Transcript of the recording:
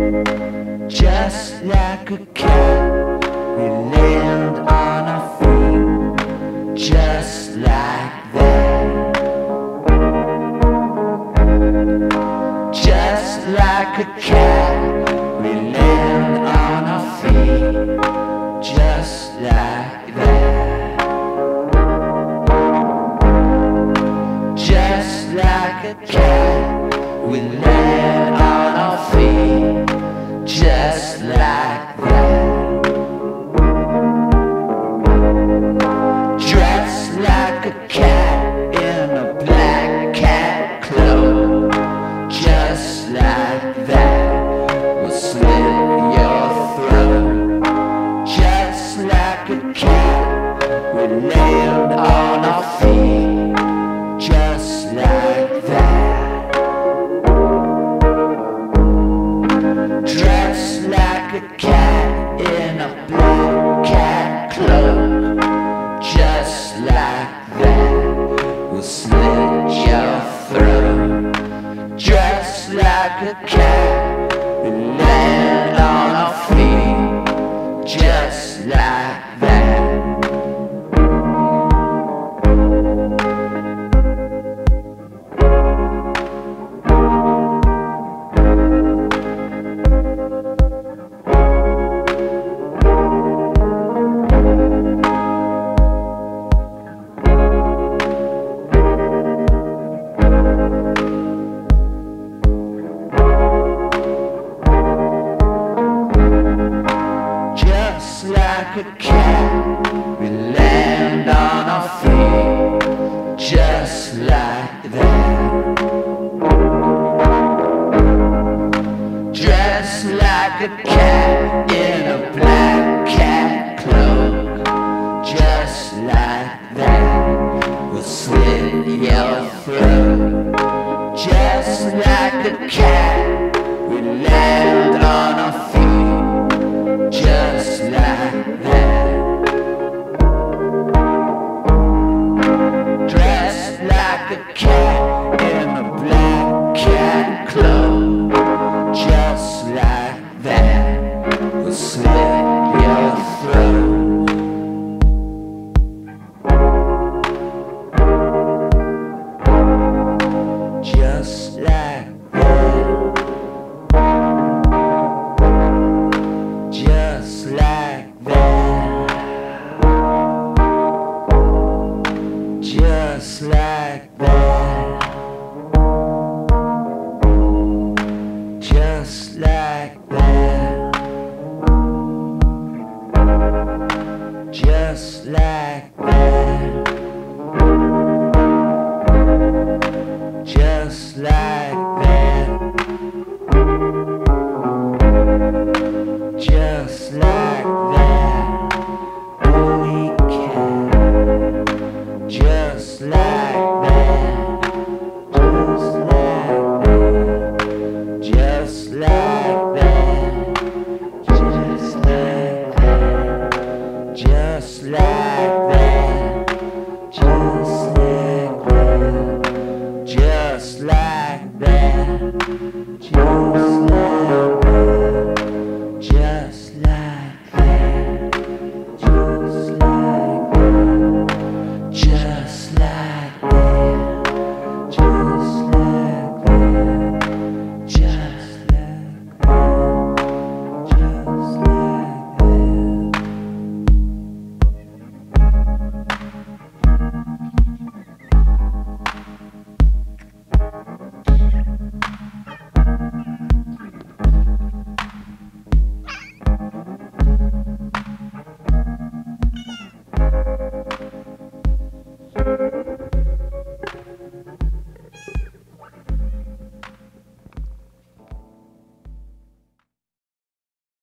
Just like a cat, we land on our feet. Just like that. Just like a cat, we land on our feet. Just like that. Just like a cat, we land. Just like that. Dressed like a cat in a black coat cloak. Just like that, we'll slit your throat. Just like a cat, we land like a cat, a cat, we land on our feet. Just like that. Dressed like a cat in a black coat cloak. Just like that, we'll slit your throat. Just like a cat, Just like that. Just like that. Just like that. like that. Just like that. Oh, he can. Just like that. Just like that. Just like that. Just like that. Just like that. Just like that. Just like just now.